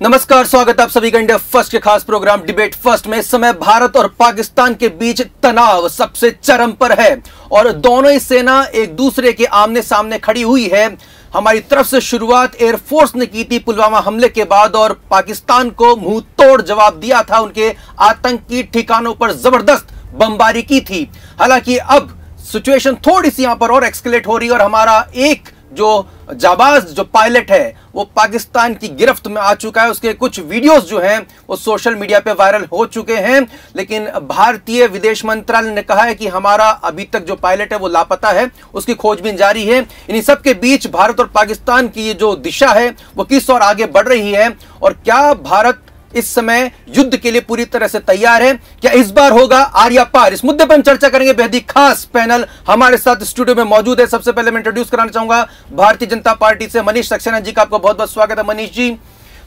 नमस्कार, स्वागत आप सभी का इंडिया फ़र्स्ट के खास प्रोग्राम डिबेट फ़र्स्ट में। इस समय भारत और पाकिस्तान के बीच तनाव सबसे चरम पर है और दोनों ही सेना एक दूसरे के आमने सामने खड़ी हुई है। हमारी तरफ़ से शुरुआत एयरफोर्स ने की थी पुलवामा हमले के बाद और पाकिस्तान को मुँह तोड़ जवाब दिया था। उनके आतंकी ठिकानों पर ज़बरदस्त बमबारी की थी। हालाँकि अब सिचुएशन थोड़ी सी यहाँ पर और एक्सकलेट हो रही है और हमारा एक जो जाबाज जो पायलट है, वो पाकिस्तान की गिरफ्त में आ चुका है। उसके कुछ वीडियोस जो हैं, वो सोशल मीडिया पे वायरल हो चुके हैं। लेकिन भारतीय विदेश मंत्रालय ने कहा है कि हमारा अभी तक जो पायलट है, वो लापता है। उसकी खोजबीन जारी है। इन सब के बीच भारत और पाकिस्तान की ये जो दिशा है, वो किस और आगे बढ़ रही है? और क्या भारत इस समय युद्ध के लिए पूरी तरह से तैयार है। क्या इस बार होगा आर्या पार? इस मुद्दे पर हम चर्चा करेंगे। बेहद ही खास पैनल हमारे साथ स्टूडियो में मौजूद है। सबसे पहले मैं इंट्रोड्यूस कराना चाहूँगा भारतीय जनता पार्टी से मनीष सक्सेना जी का आपका बहुत बहुत स्वागत है। मनीष जी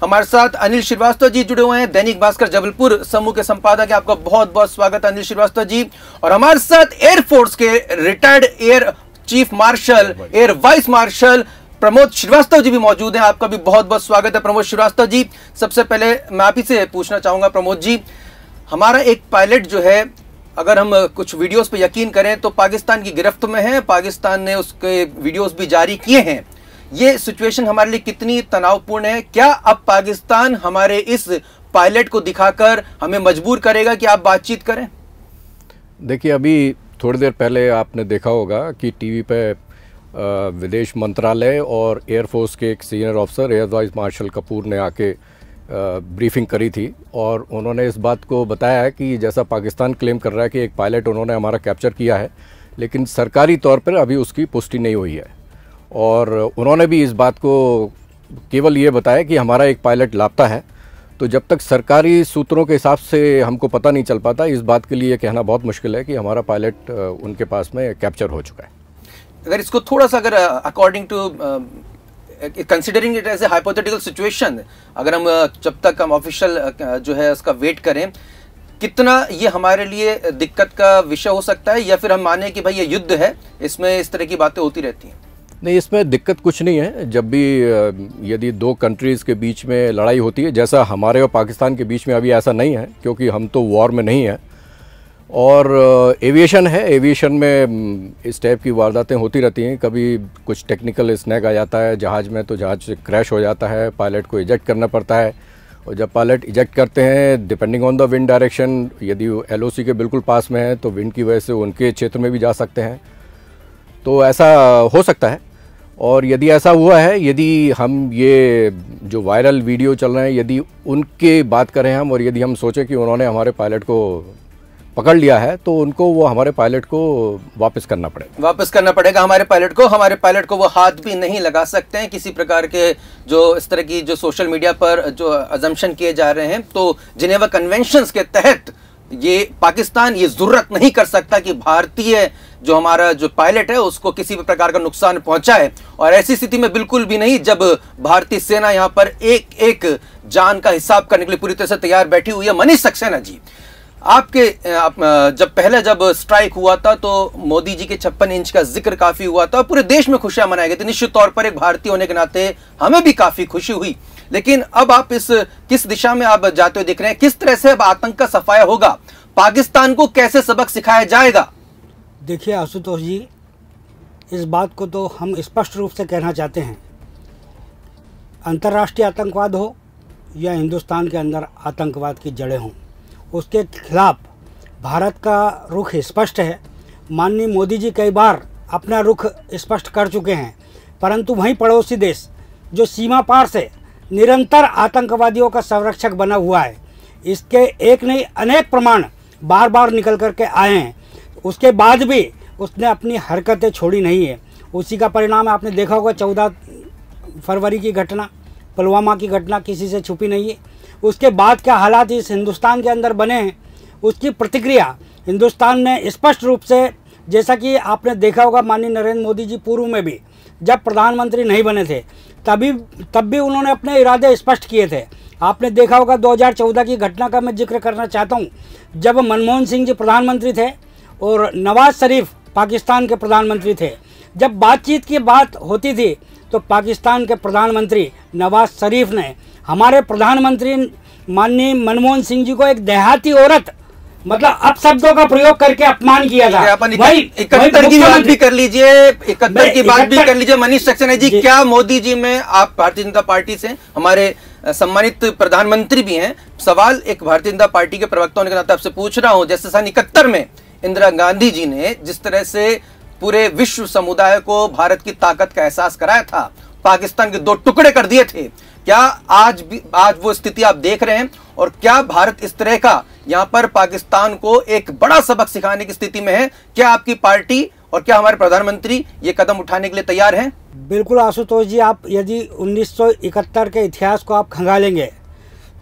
हमारे साथ अनिल श्रीवास्तव जी जुड़े हुए हैं। दैनिक भास्कर जबलपुर समूह के संपादक आपका बहुत बहुत स्वागत है अनिल श्रीवास्तव जी। और हमारे साथ एयरफोर्स के retired air chief marshal air vice marshal Pramod Srivastava ji भी मौजूद हैं। आपका भी बहुत बहुत स्वागत है प्रमोद श्रीवास्तव जी। सबसे पहले मैं आप ही से पूछना चाहूँगा प्रमोद जी, हमारा एक पायलट जो है, अगर हम कुछ वीडियोस पे यकीन करें तो पाकिस्तान की गिरफ्त में है, पाकिस्तान ने उसके वीडियोस भी जारी किए हैं। ये सिचुएशन हमारे लिए कितनी तनावपूर्ण है? क्या अब पाकिस्तान हमारे इस पायलट को दिखाकर हमें मजबूर करेगा कि आप बातचीत करें? देखिए, अभी थोड़ी देर पहले आपने देखा होगा कि टीवी पे विदेश मंत्रालय और एयरफोर्स के एक senior officer, air vice marshal Kapoor ने आके ब्रीफिंग करी थी और उन्होंने इस बात को बताया है कि जैसा पाकिस्तान क्लेम कर रहा है कि एक पायलट उन्होंने हमारा कैप्चर किया है, लेकिन सरकारी तौर पर अभी उसकी पुष्टि नहीं हुई है। और उन्होंने भी इस बात को केवल ये बताया कि हमारा एक पायलट लापता है। तो जब तक सरकारी सूत्रों के हिसाब से हमको पता नहीं चल पाता, इस बात के लिए कहना बहुत मुश्किल है कि हमारा पायलट उनके पास में कैप्चर हो चुका है। अगर इसको थोड़ा सा अगर according to considering it as a hypothetical situation अगर हम जब तक हम ऑफिशियल जो है उसका वेट करें, कितना ये हमारे लिए दिक्कत का विषय हो सकता है या फिर हम माने कि भाई ये युद्ध है, इसमें इस तरह की बातें होती रहती हैं? नहीं, इसमें दिक्कत कुछ नहीं है। जब भी यदि दो कंट्रीज़ के बीच में लड़ाई होती है, जैसा हमारे और पाकिस्तान के बीच में अभी ऐसा नहीं है, क्योंकि हम तो वॉर में नहीं हैं। और एविएशन है। एविएशन में इस टाइप की वारदातें होती रहती हैं। कभी कुछ टेक्निकल स्नैक आ जाता है जहाज़ में तो जहाज़ क्रैश हो जाता है। पायलट को इजेक्ट करना पड़ता है। और जब पायलट इजेक्ट करते हैं depending on the wind direction यदि एल के बिल्कुल पास में है तो विंड की वजह से उनके क्षेत्र में भी जा सकते हैं। तो ऐसा हो सकता है। और यदि ऐसा हुआ है, यदि हम ये जो वायरल वीडियो चल रहे हैं, यदि उनके बात करें हम और यदि हम सोचें कि उन्होंने हमारे पायलट को पकड़ लिया है तो उनको वो हमारे पायलट को वापस करना पड़ेगा। वापस करना पड़ेगा हमारे पायलट को। हमारे पायलट को वो हाथ भी नहीं लगा सकते हैं किसी प्रकार के जो इस तरह की जो सोशल मीडिया पर जो अजम्पन किए जा रहे हैं। तो जिनेवा कन्वेंशन के तहत ये पाकिस्तान ये ज़रूरत नहीं कर सकता कि भारतीय जो हमारा जो पायलट है, उसको किसी भी प्रकार का नुकसान पहुँचाए। और ऐसी स्थिति में बिल्कुल भी नहीं, जब भारतीय सेना यहाँ पर एक एक जान का हिसाब करने के लिए पूरी तरह से तैयार बैठी हुई है। मनीष सक्सेना जी आपके आप, जब पहले जब स्ट्राइक हुआ था तो मोदी जी के छप्पन इंच का ज़िक्र काफ़ी हुआ था पूरे देश में खुशियाँ मनाई गई थी। निश्चित तौर पर एक भारतीय होने के नाते हमें भी काफ़ी खुशी हुई। लेकिन अब आप इस किस दिशा में आप जाते हुए दिख रहे हैं? किस तरह से अब आतंक का सफाया होगा? पाकिस्तान को कैसे सबक सिखाया जाएगा? देखिए आशुतोष जी इस बात को तो हम स्पष्ट रूप से कहना चाहते हैं। अंतर्राष्ट्रीय आतंकवाद हो या हिंदुस्तान के अंदर आतंकवाद की जड़ें हों उसके खिलाफ भारत का रुख स्पष्ट है। माननीय मोदी जी कई बार अपना रुख स्पष्ट कर चुके हैं, परंतु वहीं पड़ोसी देश जो सीमा पार से निरंतर आतंकवादियों का संरक्षक बना हुआ है, इसके एक नहीं, अनेक प्रमाण बार बार निकल कर के आए हैं। उसके बाद भी उसने अपनी हरकतें छोड़ी नहीं है। उसी का परिणाम आपने देखा होगा, चौदह फरवरी की घटना, पुलवामा की घटना किसी से छुपी नहीं है। उसके बाद क्या हालात इस हिंदुस्तान के अंदर बने हैं, उसकी प्रतिक्रिया। हिंदुस्तान ने स्पष्ट रूप से, जैसा कि आपने देखा होगा माननीय नरेंद्र मोदी जी पूर्व में भी, जब प्रधानमंत्री नहीं बने थे, तभी, तब भी उन्होंने अपने इरादे स्पष्ट किए थे। आपने देखा होगा 2014 की घटना का मैं ज़िक्र करना चाहता हूँ। जब मनमोहन सिंह जी प्रधानमंत्री थे और नवाज़ शरीफ पाकिस्तान के प्रधानमंत्री थे, जब बातचीत की बात होती थी तो पाकिस्तान के प्रधानमंत्री नवाज़ शरीफ ने हमारे प्रधानमंत्री माननीय मनमोहन सिंह जी को एक देहाती औरत मतलब अपशब्दों का प्रयोग करके अपमान किया था वही इकहत्तर की बात भी कर लीजिए इकहत्तर की बात भी कर लीजिए मनीष सक्सेना जी जी। क्या मोदी जी में आप भारतीय जनता पार्टी से हमारे सम्मानित प्रधानमंत्री भी हैं सवाल एक भारतीय जनता पार्टी के प्रवक्ता होने के नाते आपसे पूछ रहा हूँ जैसे सन इकहत्तर में इंदिरा गांधी जी ने जिस तरह से पूरे विश्व समुदाय को भारत की ताकत का एहसास कराया था पाकिस्तान के दो टुकड़े कर दिए थे क्या आज भी, आज वो स्थिति आप देख रहे हैं? और क्या भारत इस तरह का यहाँ पर पाकिस्तान को एक बड़ा सबक सिखाने की स्थिति में है? क्या आपकी पार्टी और क्या हमारे प्रधानमंत्री ये कदम उठाने के लिए तैयार हैं? बिल्कुल आशुतोष जी, आप यदि 1971 के इतिहास को आप खंगालेंगे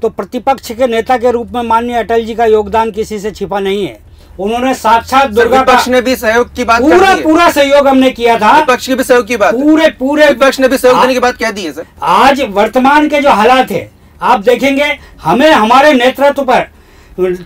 तो प्रतिपक्ष के नेता के रूप में माननीय अटल जी का योगदान किसी से छिपा नहीं है। उन्होंने साक्षात दुर्गा पक्ष ने भी सहयोग की बात पूरा पूरा सहयोग हमने किया था। विपक्ष की भी सहयोग की बात। पूरे पूरे विपक्ष ने भी सहयोग देने की बात कह दी है सर। आज वर्तमान के जो हालात है आप देखेंगे हमें हमारे नेतृत्व पर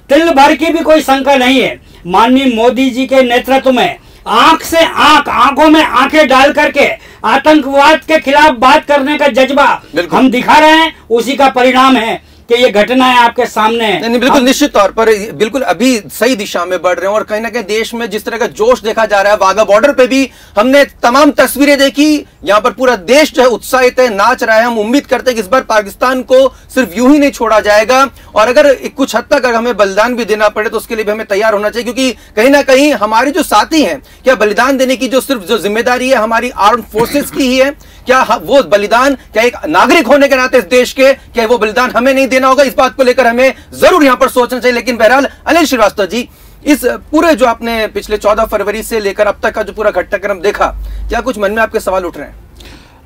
तिल भर की भी कोई शंका नहीं है। माननीय मोदी जी के नेतृत्व में आँख से आँख आँखों में आँखें डाल करके आतंकवाद के खिलाफ बात करने का जज्बा हम दिखा रहे हैं उसी का परिणाम है। कि ये घटनाएँ आपके सामने। है नहीं नहीं, बिल्कुल निश्चित तौर पर बिल्कुल अभी सही दिशा में बढ़ रहे हैं और कहीं ना कहीं देश में जिस तरह का जोश देखा जा रहा है वाघा बॉर्डर पे भी हमने तमाम तस्वीरें देखी। यहाँ पर पूरा देश जो है उत्साहित है नाच रहा है। हम उम्मीद करते हैं कि इस बार पाकिस्तान को सिर्फ़ यूँ ही नहीं छोड़ा जाएगा। और अगर कुछ हद तक अगर हमें बलिदान भी देना पड़े तो उसके लिए भी हमें तैयार होना चाहिए क्योंकि कहीं ना कहीं हमारे जो साथी हैं क्या बलिदान देने की जो सिर्फ़ जो ज़िम्मेदारी है हमारी आर्म फोर्सेस की ही है। क्या वो बलिदान, क्या एक नागरिक होने के नाते इस देश के, क्या वो बलिदान हमें नहीं देना होगा? इस बात को लेकर हमें ज़रूर यहाँ पर सोचना चाहिए। लेकिन बहरहाल, अनिल श्रीवास्तव जी, इस पूरे जो आपने पिछले चौदह फरवरी से लेकर अब तक का जो पूरा घटनाक्रम देखा, क्या कुछ मन में आपके सवाल उठ रहे हैं?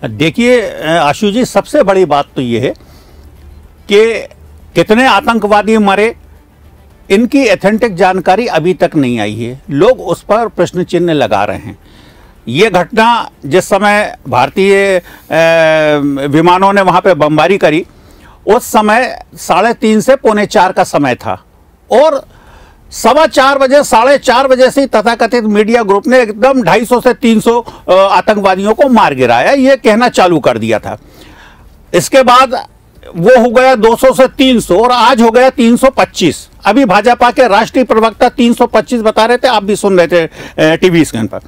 देखिए आशु जी, सबसे बड़ी बात तो ये है कि कितने आतंकवादी मरे, इनकी एथेंटिक जानकारी अभी तक नहीं आई है। लोग उस पर प्रश्न चिन्ह लगा रहे हैं। ये घटना जिस समय भारतीय विमानों ने वहाँ पे बमबारी करी उस समय साढ़े तीन से पौने चार का समय था। और सवा चार बजे साढ़े चार बजे से तथाकथित मीडिया ग्रुप ने एकदम 250 से 300 अ, आतंकवादियों को मार गिराया ये कहना चालू कर दिया था। इसके बाद वो हो गया 200 से 300 और आज हो गया 325 अभी भाजपा के राष्ट्रीय प्रवक्ता 325 बता रहे थे आप भी सुन रहे थे टीवी स्क्रीन पर।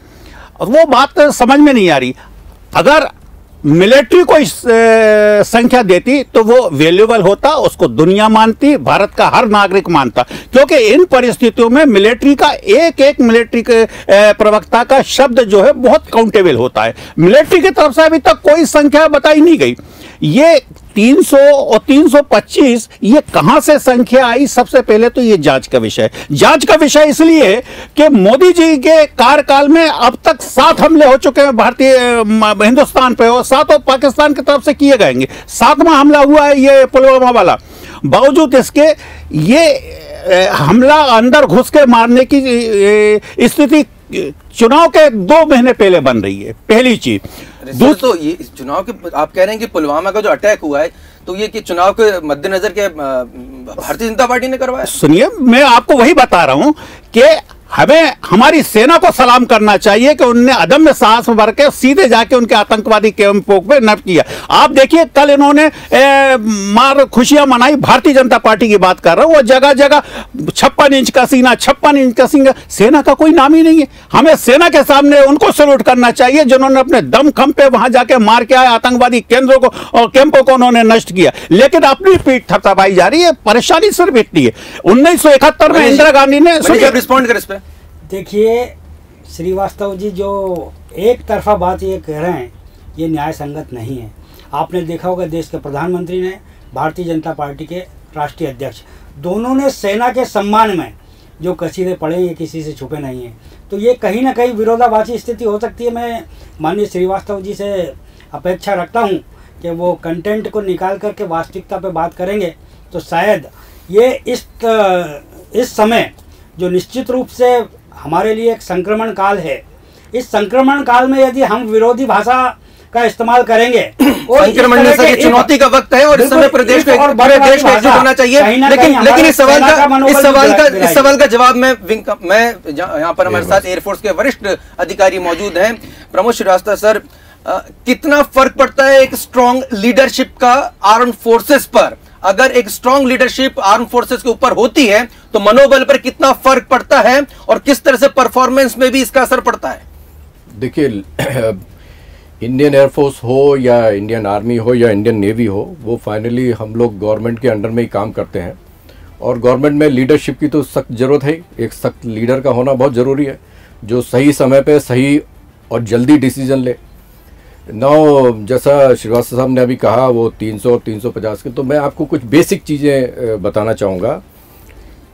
और वो बात समझ में नहीं आ रही। अगर मिलिट्री को इस संख्या देती तो वो वैल्यूबल होता, उसको दुनिया मानती, भारत का हर नागरिक मानता। क्योंकि इन परिस्थितियों में मिलिट्री का एक एक मिलिट्री के प्रवक्ता का शब्द जो है, बहुत काउंटेबल होता है। मिलिट्री की तरफ़ से अभी तक कोई संख्या बताई नहीं गई। ये 300 और 325 ये कहाँ से संख्या आई? सबसे पहले तो ये जाँच का विषय। जाँच का विषय इसलिए कि मोदी जी के कार्यकाल में अब तक सात हमले हो चुके हैं भारतीय हिंदुस्तान पे, और सातों पाकिस्तान की तरफ़ से किए गएँगे सातवां हमला हुआ है ये पुलवामा वाला। बावजूद इसके, ये हमला अंदर घुस के मारने की स्थिति, चुनाव के दो महीने पहले बन रही है। पहली चीज़ अरे सर, तो ये चुनाव के आप कह रहे हैं कि पुलवामा का जो अटैक हुआ है तो ये कि चुनाव के मद्देनजर के भारतीय जनता पार्टी ने करवाया? सुनिए मैं आपको वही बता रहा हूँ कि हमें हमारी सेना को सलाम करना चाहिए कि उनने अदम्य साहस भर के सीधे जाके उनके आतंकवादी कैंपों पे नप किया। आप देखिए कल इन्होंने ए, मार खुशियाँ मनाई भारतीय जनता पार्टी की बात कर रहा हूँ वो जगह जगह छप्पन इंच का सीना छप्पन इंच का सीना सेना का कोई नाम ही नहीं है। हमें सेना के सामने उनको सल्यूट करना चाहिए जिन्होंने अपने दम खम पे वहाँ जाके मार के आए आतंकवादी केंद्रों को और कैंपों को उन्होंने नष्ट किया। लेकिन अपनी पीठ थपथपाई जा रही है परेशानी सिर्फ़ इतनी है। उन्नीस सौ इकहत्तर में इंदिरा गांधी ने रिस्पॉन्ड कर देखिए, श्रीवास्तव जी, जो एक तरफा बात ये कह रहे हैं, ये न्याय संगत नहीं है। आपने देखा होगा, देश के प्रधानमंत्री ने, भारतीय जनता पार्टी के राष्ट्रीय अध्यक्ष, दोनों ने सेना के सम्मान में, जो कसीदे पड़े, ये किसी से छुपे नहीं हैं। तो ये कहीं ना कहीं विरोधाभासी स्थिति हो सकती है। मैं माननीय श्रीवास्तव जी से अपेक्षा रखता हूँ कि वो कंटेंट को निकाल करके वास्तविकता पे बात करेंगे। तो शायद ये इस इस समय, जो निश्चित रूप से हमारे लिए एक संक्रमण काल है। इस संक्रमण काल में यदि हम विरोधी भाषा का इस्तेमाल करेंगे और संक्रमण में सर चुनौती का वक्त है और इस समय पूरे देश एक को और पूरे देश को एकजुट होना चाहिए। लेकिन लेकिन इस सवाल का इस सवाल का इस सवाल का जवाब मैं विंग मैं यहाँ पर हमारे साथ एयरफोर्स के वरिष्ठ अधिकारी मौजूद हैं। प्रमोद श्रीवास्तव सर कितना फ़र्क पड़ता है एक स्ट्रॉन्ग लीडरशिप का आर्म फोर्सेस पर? अगर एक स्ट्रॉन्ग लीडरशिप आर्म फोर्सेस के ऊपर होती है तो मनोबल पर कितना फ़र्क पड़ता है और किस तरह से परफॉर्मेंस में भी इसका असर पड़ता है देखिए इंडियन एयरफोर्स हो या इंडियन आर्मी हो या इंडियन नेवी हो, वो फाइनली हम लोग गवर्नमेंट के अंडर में ही काम करते हैं और गवर्नमेंट में लीडरशिप की तो सख्त ज़रूरत ही। एक सख्त लीडर का होना बहुत ज़रूरी है, जो सही समय पे सही और जल्दी डिसीज़न ले नौ, जैसा श्रीवास्तव साहब ने अभी कहा, वो 300 और 350 के तो मैं आपको कुछ बेसिक चीज़ें बताना चाहूँगा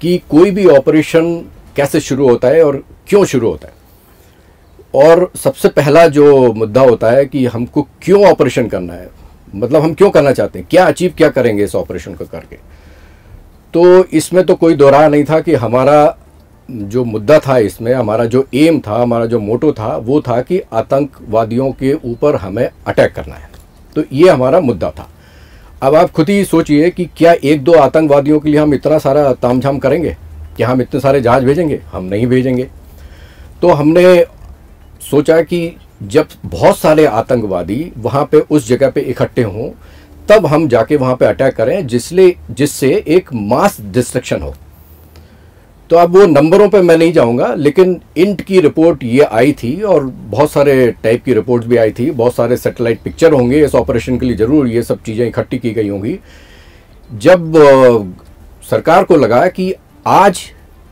कि कोई भी ऑपरेशन कैसे शुरू होता है और क्यों शुरू होता है। और सबसे पहला जो मुद्दा होता है कि हमको क्यों ऑपरेशन करना है मतलब हम क्यों करना चाहते हैं, क्या अचीव क्या करेंगे इस ऑपरेशन को करके। तो इसमें तो कोई दोहरा नहीं था कि हमारा जो मुद्दा था इसमें, हमारा जो एम था, हमारा जो मोटो था, वो था कि आतंकवादियों के ऊपर हमें अटैक करना है। तो ये हमारा मुद्दा था। अब आप खुद ही सोचिए कि क्या एक दो आतंकवादियों के लिए हम इतना सारा तामझाम करेंगे? कि हम इतने सारे जहाज़ भेजेंगे? हम नहीं भेजेंगे। तो हमने सोचा कि जब बहुत सारे आतंकवादी वहाँ पे, उस जगह पे इकट्ठे हों, तब हम जाके वहाँ पे अटैक करें, जिसले, जिससे एक मास डिस्ट्रक्शन हो। तो अब वो नंबरों पे मैं नहीं जाऊँगा, लेकिन इंट की रिपोर्ट ये आई थी और बहुत सारे टाइप की रिपोर्ट्स भी आई थी। बहुत सारे सैटेलाइट पिक्चर होंगे, इस ऑपरेशन के लिए ज़रूर ये सब चीज़ें इकट्ठी की गई होंगी। जब सरकार को लगा कि आज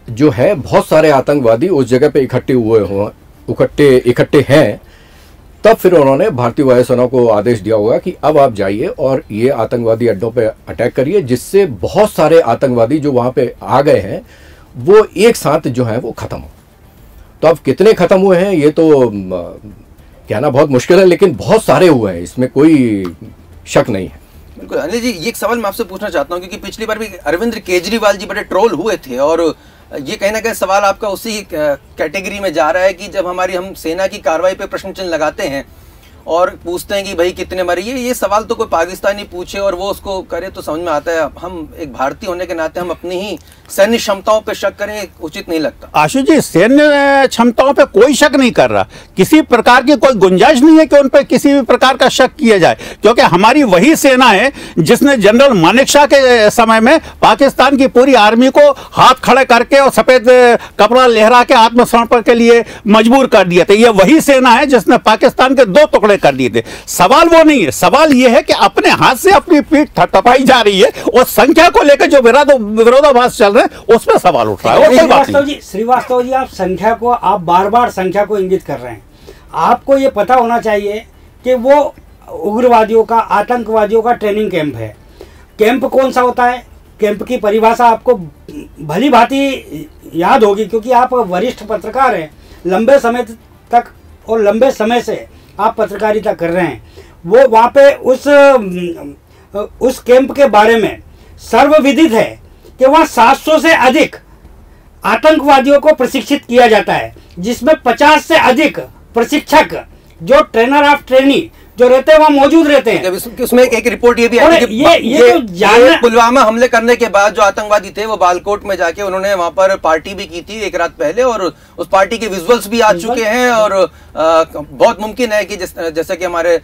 जो है बहुत सारे आतंकवादी उस जगह पे इकट्ठे हुए हों इकट्ठे इकट्ठे हैं, तब फिर उन्होंने भारतीय वायुसेना को आदेश दिया होगा कि अब आप जाइए और ये आतंकवादी अड्डों पे अटैक करिए, जिससे बहुत सारे आतंकवादी जो वहाँ पे आ गए हैं वो एक साथ जो है वो ख़त्म हो। तो अब कितने ख़त्म हुए हैं, ये तो कहना बहुत मुश्किल है, लेकिन बहुत सारे हुए हैं, इसमें कोई शक नहीं है। बिल्कुल, अनिल जी, ये एक सवाल मैं आपसे पूछना चाहता हूँ, क्योंकि पिछली बार भी अरविंद केजरीवाल जी बड़े ट्रोल हुए थे, और ये कहीं ना कहीं सवाल आपका उसी कैटेगरी में जा रहा है कि जब हमारी हम सेना की कार्रवाई पे प्रश्न चिन्ह लगाते हैं और पूछते हैं कि भाई कितने मरे? ये ये सवाल तो कोई पाकिस्तानी पूछे और वो उसको करे तो समझ में आता है। हम एक भारतीय होने के नाते हम अपनी ही सैन्य क्षमताओं पे शक करें उचित नहीं लगता। आशु जी, सैन्य क्षमताओं पे कोई शक नहीं कर रहा। किसी प्रकार की कोई गुंजाइश नहीं है कि उन पर किसी भी प्रकार का शक किया जाए, क्योंकि हमारी वही सेना है जिसने जनरल मानिक शाह के समय में पाकिस्तान की पूरी आर्मी को हाथ खड़े करके और सफ़ेद कपड़ा लहरा के आत्मसमर्पण के लिए मजबूर कर दिया था। ये वही सेना है जिसने पाकिस्तान के दो टुकड़े कर दिए थे। सवाल वो नहीं है। सवाल ये है कि अपने हाथ से अपनी पीठ थपथपाई जा रही है और संख्या को लेकर जो विरोधाभास चल रहे हैं उस पर सवाल उठ रहा है। श्रीवास्तव जी श्रीवास्तव जी आप संख्या को आप बार बार संख्या को इंगित कर रहे हैं। आपको ये पता होना चाहिए कि वो उग्रवादियों का आतंकवादियों का ट्रेनिंग कैंप है। कैंप कौन सा होता है? कैंप की परिभाषा आपको भली भांति याद होगी क्योंकि आप वरिष्ठ पत्रकार हैं। लंबे समय तक और लंबे समय से आप पत्रकारिता कर रहे हैं, वो वहाँ पे उस उस कैंप के बारे में सर्वविदित है कि वहाँ 700 से अधिक आतंकवादियों को प्रशिक्षित किया जाता है, जिसमें 50 से अधिक प्रशिक्षक जो ट्रेनर ऑफ़ ट्रेनी जो रहते हैं वहाँ मौजूद रहते हैं। उसमें एक, एक रिपोर्ट ये भी आई कि ये- ये जानना- ये पुलवामा हमले करने के बाद जो आतंकवादी थे वो बालकोट में जाके उन्होंने वहाँ पर पार्टी भी की थी एक रात पहले और उस पार्टी के विजुअल्स भी आ चुके हैं और बहुत मुमकिन है कि जिस जैसे कि हमारे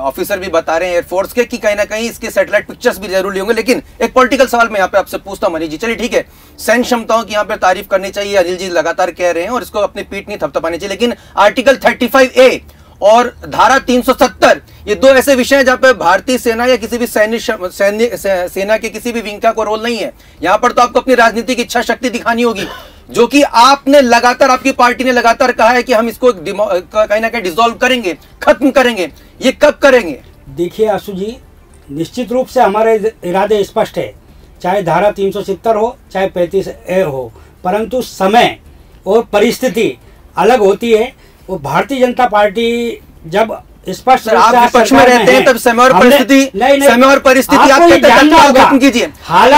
ऑफिसर भी बता रहे हैं एयरफोर्स के कि कहीं ना कहीं इसके सैटेलाइट पिक्चर्स भी ज़रूरी होंगे। लेकिन एक पॉलिटिकल सवाल मैं यहाँ पे आपसे पूछता हूँ मनीष जी। चलिए ठीक है। सैन्य क्षमताओं की यहाँ पे तारीफ़ करनी चाहिए अनिल जी लगातार कह रहे हैं और इसको अपनी पीठ नहीं थपथपानी चाहिए। लेकिन आर्टिकल 35 ए और धारा 370 ये दो ऐसे विषय हैं जहाँ पर भारतीय सेना या किसी भी सैन्य सैन्य सेना के किसी भी विंग का कोई रोल नहीं है। यहाँ पर तो आपको अपनी राजनीतिक इच्छा शक्ति दिखानी होगी, जो कि आपने लगातार, आपकी पार्टी ने लगातार कहा है कि हम इसको कहीं ना कहीं डिजोल्व करेंगे, खत्म करेंगे। ये कब करेंगे? देखिए आशु जी, निश्चित रूप से हमारे इरादे स्पष्ट है। चाहे धारा 370 हो, चाहे 35 ए हो, परंतु समय और परिस्थिति अलग होती है। वो भारतीय जनता पार्टी जब स्पष्ट आप विपक्ष में रहते हैं तब समय और परिस्थिति समय और परिस्थिति आप हैं खत्म कीजिए।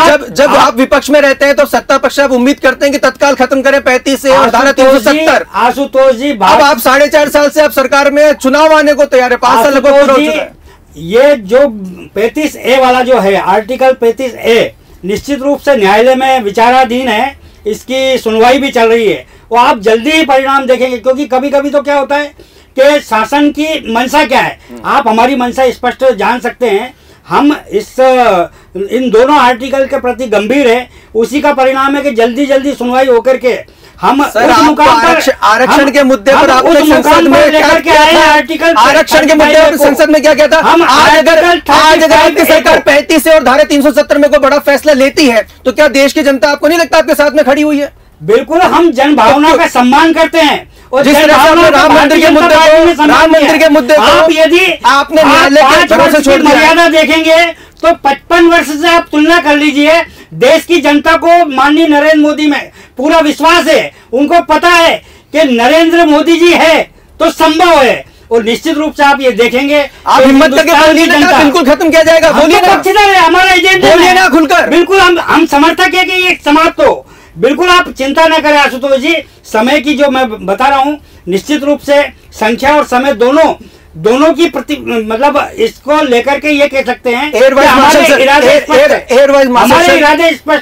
जब जब आप- आप विपक्ष में रहते हैं तो सत्ता पक्ष आप उम्मीद करते हैं कि तत्काल खत्म करें पैंतीस और धारा तीन सौ सत्तर। आशुतोष जी अब आप साढ़े चार साल से आप सरकार में चुनाव आने को तैयार है पाँच साल लगभग हो है। ये जो 35 ए वाला जो है आर्टिकल 35 ए निश्चित रूप से न्यायालय में विचाराधीन है। इसकी सुनवाई भी चल रही है। वो आप जल्दी ही परिणाम देखेंगे क्योंकि कभी कभी तो क्या होता है कि शासन की मंशा क्या है? आप हमारी मंशा स्पष्ट जान सकते हैं हम इस इन दोनों आर्टिकल के प्रति गंभीर है। उसी का परिणाम है कि जल्दी जल्दी सुनवाई होकर के हम सर उस मुकाम पर- आरक्षण के मुद्दे पर आपने संसद में लेकर के आए था? आर्टिकल आरक्षण के मुद्दे पर संसद में क्या कहता हम आज अगर आज अगर आपकी सरकार पैंतीस और धारा 370 में कोई बड़ा फैसला लेती है तो क्या देश की जनता आपको नहीं लगता आपके साथ में खड़ी हुई है? बिल्कुल हम जन भावना का सम्मान करते हैं। जिस से राम मंदिर के मुद्दे को- राम मंदिर के मुद्दे को आप यदि आपने न्यायालय के भरोसे छोड़ दिया मर्यादा देखेंगे तो पचपन वर्ष से आप तुलना कर लीजिए। देश की जनता को माननीय नरेंद्र मोदी में पूरा विश्वास है। उनको पता है कि नरेंद्र मोदी जी है तो संभव है। और निश्चित रूप से आप ये देखेंगे आप हिम्मत करके बोलिए ना बिल्कुल खत्म किया जाएगा बोलिए तो ना। हमारा एजेंडा बोलिए ना खुलकर। बिल्कुल हम हम समर्थक है कि ये समाप्त हो। बिल्कुल आप चिंता न करें आशुतोष जी। समय की जो मैं बता रहा हूँ निश्चित रूप से संख्या और समय दोनों दोनों की प्रति मतलब इसको लेकर के ये कह सकते हैं हमारे इरादे स्पष्ट है। एयर वाइस मार्शल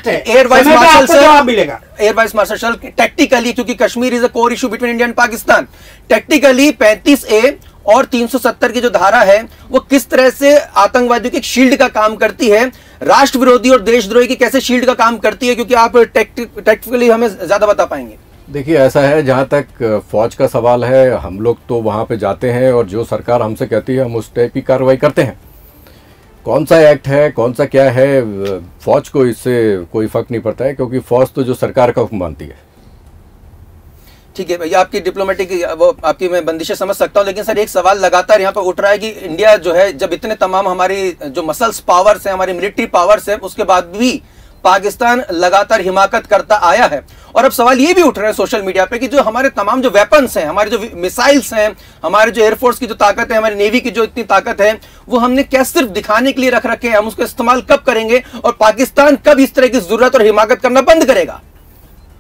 है। जवाब मिलेगा। एयर वाइस मार्शल टेक्टिकली क्योंकि Kashmir is a core issue between India and Pakistan tactically 35 A और 370 की जो धारा है, वो किस तरह से आतंकवादियों की शील्ड का काम करती है? राष्ट्र विरोधी और देशद्रोही की कैसे शील्ड का काम करती है? क्योंकि आप टेक्टिकली हमें ज़्यादा बता पाएँगे। देखिए, ऐसा है, जहाँ तक फौज का सवाल है, हम लोग तो वहाँ पे जाते हैं और जो सरकार हमसे कहती है, हम उस टाइप की कार्रवाई करते हैं। कौन सा एक्ट है, कौन सा क्या है फौज को इससे कोई फ़र्क नहीं पड़ता है, क्योंकि फौज तो जो सरकार का हुक्म मानती है। ठीक है, भैया, आपकी डिप्लोमेटिक वो आपकी मैं बंदिशें समझ सकता हूँ, लेकिन सर, एक सवाल लगातार यहाँ पर उठ रहा है कि इंडिया जो है, जब इतने तमाम हमारी जो मसल्स पावर्स हैं, हमारी मिलिट्री पावर्स हैं, उसके बाद भी पाकिस्तान लगातार हिमाकत करता आया है। और अब सवाल ये भी उठ रहे हैं सोशल मीडिया पे कि जो हमारे तमाम जो वेपन्स हैं, हमारे जो मिसाइल्स हैं, हमारे जो एयरफोर्स की जो ताकत है, हमारी नेवी की जो इतनी ताकत है, वो हमने क्या सिर्फ़ दिखाने के लिए रख रखे हैं? हम उसका इस्तेमाल कब करेंगे? और पाकिस्तान कब इस तरह की ज़रूरत और हिमाकत करना बंद करेगा?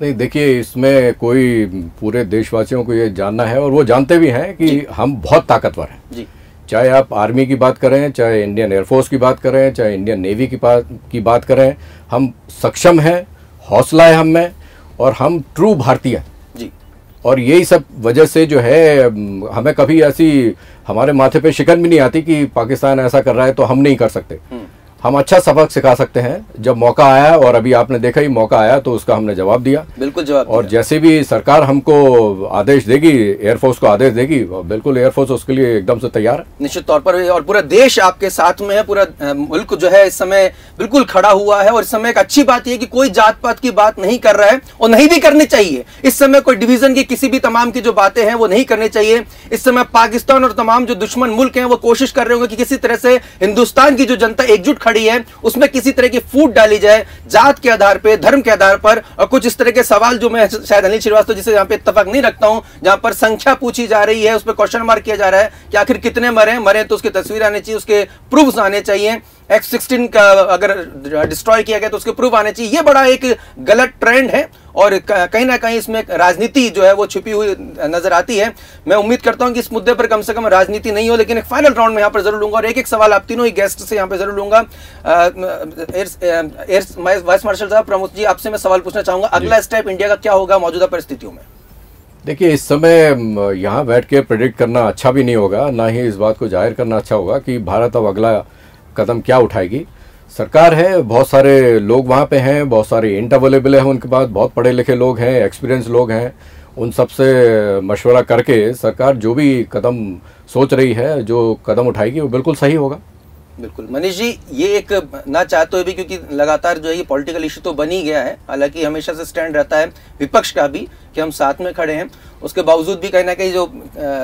नहीं देखिए इसमें कोई पूरे देशवासियों को ये जानना है और वो जानते भी हैं कि हम बहुत ताकतवर हैं। जी। चाहे आप आर्मी की बात करें चाहे इंडियन एयरफोर्स की बात करें चाहे इंडियन नेवी की बात की बात करें हम सक्षम हैं हौसला है हम में और हम ट्रू भारतीय हैं। जी। और यही सब वजह से जो है हमें कभी ऐसी हमारे माथे पे शिकन भी नहीं आती कि पाकिस्तान ऐसा कर रहा है तो हम नहीं कर सकते। हम अच्छा सबक सिखा सकते हैं। जब मौका आया और अभी आपने देखा ही मौका आया तो उसका हमने जवाब दिया। बिल्कुल जवाब और जैसे भी सरकार हमको आदेश देगी एयरफोर्स को आदेश देगी बिल्कुल एयरफोर्स उसके लिए एकदम से तैयार है। निश्चित तौर पर और पूरा देश आपके साथ में है पूरा मुल्क जो है इस समय बिल्कुल खड़ा हुआ है और इस समय एक अच्छी बात यह कि कोई जात पात की बात नहीं कर रहा है और नहीं भी करनी चाहिए। इस समय कोई डिवीज़न की किसी भी तमाम की जो बातें हैं वो नहीं करनी चाहिए। इस समय पाकिस्तान और तमाम जो दुश्मन मुल्क हैं वो कोशिश कर रहे होंगे कि किसी तरह से हिंदुस्तान की जो जनता एकजुट खड़ी है, उसमें किसी तरह की फूट डाली जाए, जात के आधार पर धर्म के आधार पर, और कुछ इस तरह के सवाल जो मैं शायद अनिल श्रीवास्तव जिसे यहाँ पे इतफाक नहीं रखता हूँ, जहाँ पर संख्या पूछी जा रही है, उस पर क्वेश्चन मार्क किया जा रहा है कि आखिर कितने मरे मरे तो उसकी तस्वीर आनी चाहिए, उसके प्रूफ आने चाहिए। एक्स सिक्सटीन का अगर डिस्ट्रॉय किया गया तो उसके प्रूफ आने चाहिए। ये बड़ा एक गलत ट्रेंड है और कहीं ना कहीं इसमें राजनीति जो है वो छुपी हुई नज़र आती है। मैं उम्मीद करता हूँ कि इस मुद्दे पर कम से कम राजनीति नहीं हो लेकिन एक फाइनल राउंड में यहाँ पर ज़रूर लूँगा और एक एक सवाल आप तीनों ही गेस्ट से यहाँ पर ज़रूर लूँगा। एयर वाइस मार्शल साहब प्रमुख जी आपसे मैं सवाल पूछना चाहूँगा। अगला स्टेप इंडिया का क्या होगा मौजूदा परिस्थितियों में? देखिए इस समय यहाँ बैठ के प्रिडिक्ट करना अच्छा भी नहीं होगा ना ही इस बात को ज़ाहिर करना अच्छा होगा कि भारत अब अगला कदम क्या उठाएगी। सरकार है, बहुत सारे लोग वहाँ पे हैं, बहुत सारे इंट अवेलेबल हैं उनके पास, बहुत पढ़े लिखे लोग हैं एक्सपीरियंस लोग हैं। उन सबसे मशवरा करके सरकार जो भी कदम सोच रही है, जो कदम उठाएगी, वो बिल्कुल सही होगा। बिल्कुल। मनीष जी, ये एक ना चाहते हुए भी क्योंकि लगातार जो है ये पॉलिटिकल इशू तो बन ही गया है, हालाँकि हमेशा से स्टैंड रहता है विपक्ष का भी कि हम साथ में खड़े हैं। उसके बावजूद भी कहीं ना कहीं जो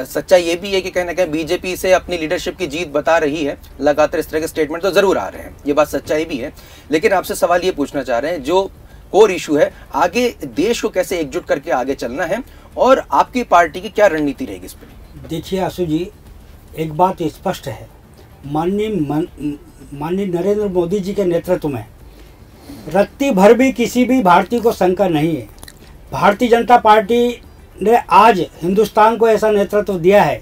सच्चाई ये भी है कि कहीं ना कहीं बीजेपी से अपनी लीडरशिप की जीत बता रही है, लगातार इस तरह के स्टेटमेंट तो ज़रूर आ रहे हैं, ये बात सच्चाई भी है। लेकिन आपसे सवाल ये पूछना चाह रहे हैं, जो कोर इशू है, आगे देश को कैसे एकजुट करके आगे चलना है और आपकी पार्टी की क्या रणनीति रहेगी इस पर? देखिए आशु जी, एक बात स्पष्ट है। माननीय माननीय नरेंद्र मोदी जी के नेतृत्व में रत्ती भर भी किसी भी भारतीय को शंका नहीं है। भारतीय जनता पार्टी ने आज हिंदुस्तान को ऐसा नेतृत्व दिया है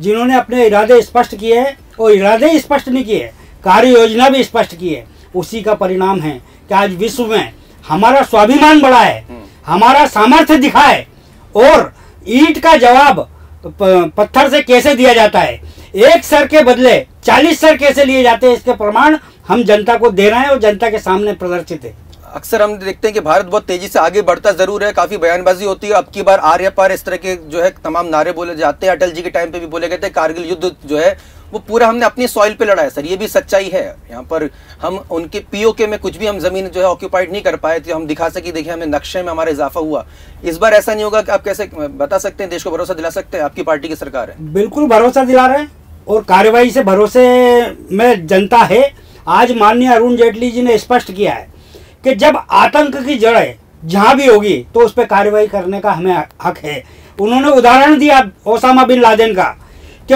जिन्होंने अपने इरादे स्पष्ट किए हैं और इरादे स्पष्ट नहीं किए कार्य योजना भी स्पष्ट की है। उसी का परिणाम है कि आज विश्व में हमारा स्वाभिमान बढ़ा है हमारा सामर्थ्य दिखा है और ईट का जवाब पत्थर से कैसे दिया जाता है एक सर के बदले चालीस सर कैसे लिए जाते हैं? इसके प्रमाण हम जनता को दे रहे हैं और जनता के सामने प्रदर्शित है। अक्सर हम देखते हैं कि भारत बहुत तेज़ी से आगे बढ़ता ज़रूर है काफ़ी बयानबाजी होती है। अब की बार आर्य पार इस तरह के जो है तमाम नारे बोले जाते हैं। अटल जी के टाइम पे भी बोले गए थे कारगिल युद्ध जो है वो पूरा हमने अपनी सॉइल पे लड़ा है सर ये भी सच्चाई है। यहाँ पर हम उनके पीओके में कुछ भी हम ज़मीन जो है ऑक्यूपाइड नहीं कर पाए थे। हम दिखा सके देखिए हमें नक्शे में हमारा इजाफा हुआ। इस बार ऐसा नहीं होगा कि आप कैसे बता सकते हैं देश को भरोसा दिला सकते हैं? आपकी पार्टी की सरकार है। बिल्कुल भरोसा दिला रहे हैं। और कार्यवाही से भरोसे में जनता है। आज माननीय अरुण जेटली जी ने स्पष्ट किया है कि जब आतंक की जड़ें जहाँ भी होगी तो उस पर कार्रवाई करने का हमें हक है। उन्होंने उदाहरण दिया ओसामा बिन लादेन का कि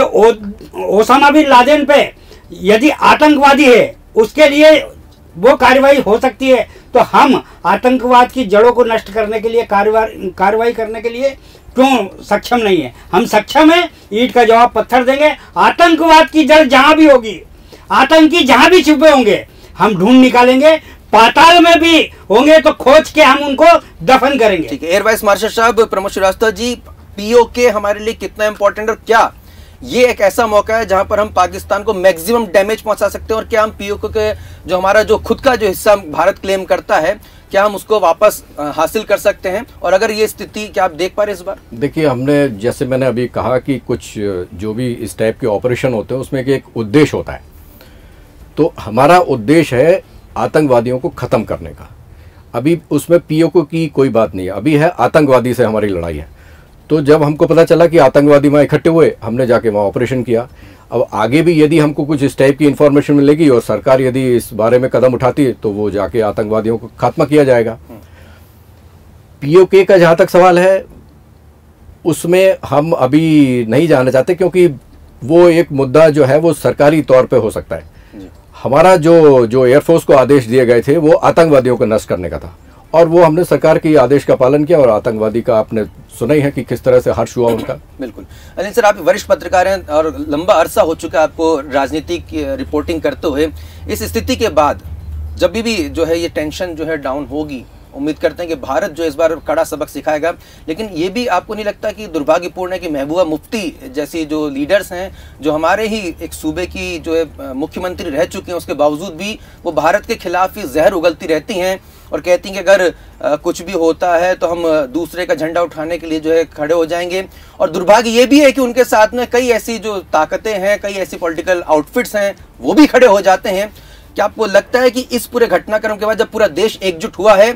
ओसामा बिन लादेन पे यदि आतंकवादी है, उसके लिए वो कार्रवाई हो सकती है। तो हम आतंकवाद की जड़ों को नष्ट करने के लिए कार्रवाई करने के लिए क्यों सक्षम नहीं है? हम सक्षम है, ईट का जवाब पत्थर देंगे। आतंकवाद की जड़ जहाँ भी होगी, आतंकी जहाँ भी छुपे होंगे, हम ढूंढ निकालेंगे। पाताल में भी होंगे तो खोज के हम उनको दफन करेंगे। ठीक है एयर वाइस मार्शल साहब, प्रमोद श्रीवास्तव जी पीओके हमारे लिए कितना इंपॉर्टेंट और क्या ये एक ऐसा मौका है जहाँ पर हम पाकिस्तान को मैक्सिमम डैमेज पहुँचा सकते हैं। और क्या हम पीओके के जो हमारा जो खुद का जो हिस्सा भारत क्लेम करता है, क्या हम उसको वापस हासिल कर सकते हैं? और अगर ये स्थिति, क्या आप देख पा रहे इस बार? देखिए, हमने जैसे मैंने अभी कहा कि कुछ जो भी इस टाइप के ऑपरेशन होते हैं, उसमें एक उद्देश्य होता है। तो हमारा उद्देश्य है आतंकवादियों को ख़त्म करने का। अभी उसमें पीओको की कोई बात नहीं है। अभी है आतंकवादी से हमारी लड़ाई है। तो जब हमको पता चला कि आतंकवादी वहाँ इकट्ठे हुए हमने जाके वहाँ ऑपरेशन किया। अब आगे भी यदि हमको कुछ इस टाइप की इन्फॉर्मेशन मिलेगी और सरकार यदि इस बारे में कदम उठाती है तो वो जाके आतंकवादियों को खात्मा किया जाएगा। पीओके का जहाँ तक सवाल है उसमें हम अभी नहीं जाना चाहते क्योंकि वो एक मुद्दा जो है वो सरकारी तौर पे हो सकता है। हमारा जो जो एयरफोर्स को आदेश दिए गए थे वो आतंकवादियों को नष्ट करने का था। और वो हमने सरकार के आदेश का पालन किया और आतंकवादी का आपने सुना ही है कि किस तरह से हर्ष हुआ उनका। बिल्कुल। अनिल सर आप वरिष्ठ पत्रकार हैं और लंबा अरसा हो चुका है आपको राजनीतिक अ, रिपोर्टिंग करते हुए। इस स्थिति के बाद जब भी, भी जो है ये टेंशन जो है डाउन होगी उम्मीद करते हैं कि भारत जो इस बार कड़ा सबक सिखाएगा। लेकिन ये भी आपको नहीं लगता कि दुर्भाग्यपूर्ण है कि महबूबा मुफ्ती जैसी जो लीडर्स हैं जो हमारे ही एक सूबे की जो है मुख्यमंत्री रह चुके हैं उसके बावजूद भी वो भारत के खिलाफ ही जहर उगलती रहती हैं। और कहती हैं कि अगर कुछ भी होता है तो हम दूसरे का झंडा उठाने के लिए जो है खड़े हो जाएँगे। और दुर्भाग्य ये भी है कि उनके साथ में कई ऐसी जो ताकतें हैं, कई ऐसी पॉलिटिकल आउटफिट्स हैं, वो भी खड़े हो जाते हैं। क्या आपको लगता है कि इस पूरे घटनाक्रम के बाद जब पूरा देश एकजुट हुआ है,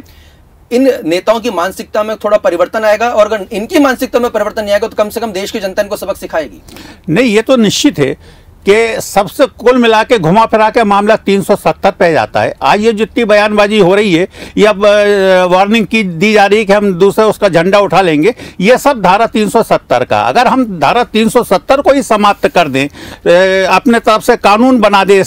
इन नेताओं की मानसिकता में थोड़ा परिवर्तन आएगा? और अगर इनकी मानसिकता में परिवर्तन नहीं आएगा तो कम से कम देश की जनता इनको सबक सिखाएगी। नहीं, ये तो निश्चित है। कि सबसे कुल मिला के घुमा फिरा के मामला 370 पे जाता है। आज ये जितनी बयानबाजी हो रही है ये अब वार्निंग की दी जा रही है कि हम दूसरे उसका झंडा उठा लेंगे ये सब धारा 370 का। अगर हम धारा 370 को ही समाप्त कर दें अपने तरफ़ से कानून बना दें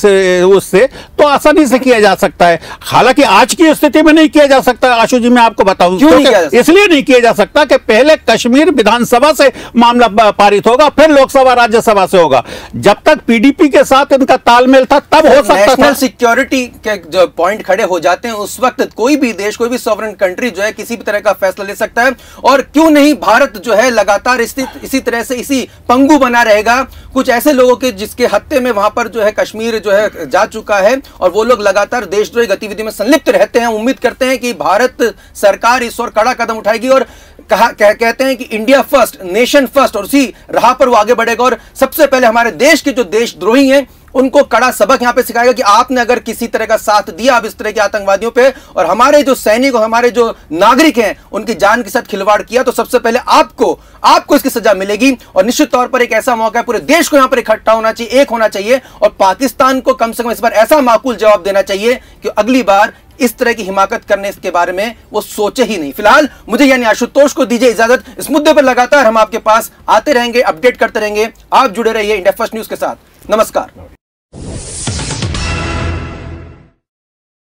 उससे तो आसानी से किया जा सकता है। हालाँकि आज की स्थिति में नहीं किया जा सकता। आशु जी मैं आपको बताऊँ सकता? इसलिए नहीं किया जा सकता कि पहले कश्मीर विधानसभा से मामला पारित होगा फिर लोकसभा राज्यसभा से होगा। जब तक पीडीपी के साथ इनका तालमेल था तब हो सकता नेशनल था। सिक्योरिटी के जो पॉइंट खड़े हो जाते हैं उस वक्त कोई भी देश कोई भी सॉवरन कंट्री जो है किसी भी तरह का फैसला ले सकता है। और क्यों नहीं भारत जो है लगातार इसी इसी तरह से इसी पंगु बना रहेगा? कुछ ऐसे लोगों के जिसके हत्ते में वहाँ पर जो है कश्मीर जो है जा चुका है और वो लोग लगातार देशद्रोही गतिविधि में संलिप्त रहते हैं। उम्मीद करते हैं कि भारत सरकार इस और कड़ा कदम उठाएगी और कहा कह, कहते हैं कि इंडिया फ़र्स्ट नेशन फ़र्स्ट और उसी राह पर वो आगे बढ़ेगा। और सबसे पहले हमारे देश के जो देशद्रोही हैं उनको कड़ा सबक यहाँ पे सिखाएगा कि आपने अगर किसी तरह का साथ दिया अब इस तरह के आतंकवादियों पे और हमारे जो सैनिक और हमारे जो नागरिक हैं उनकी जान के साथ खिलवाड़ किया तो सबसे पहले आपको आपको इसकी सजा मिलेगी। और निश्चित तौर पर एक ऐसा मौका है पूरे देश को यहाँ पर इकट्ठा होना चाहिए एक होना चाहिए और पाकिस्तान को कम से कम इस बार ऐसा माकूल जवाब देना चाहिए कि अगली बार इस तरह की हिमाकत करने इसके बारे में वो सोचे ही नहीं। फ़िलहाल मुझे यानी आशुतोष को दीजिए इजाज़त। इस मुद्दे पर लगातार हम आपके पास आते रहेंगे, अपडेट करते रहेंगे। आप जुड़े रहिए इंडिया फ़र्स्ट न्यूज़ के साथ। नमस्कार।